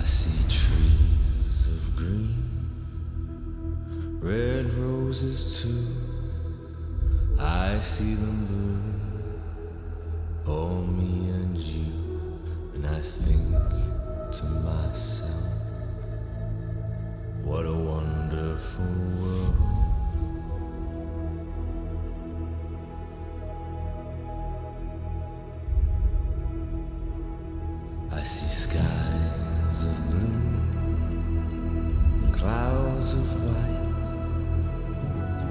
I see trees of green, red roses too. I see them bloom, oh me and you. And I think to myself, what a wonderful world. I see skies.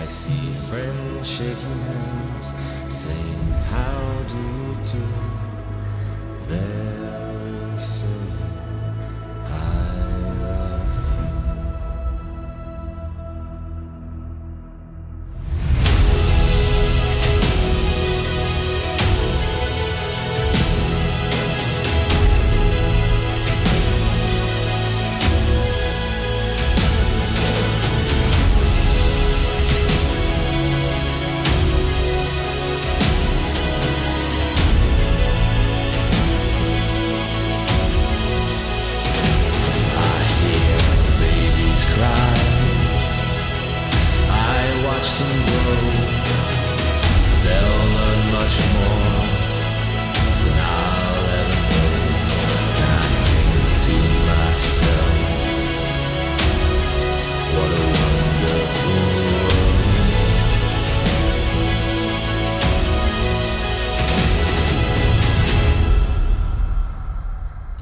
I see friends shaking hands, saying, How do you do? They're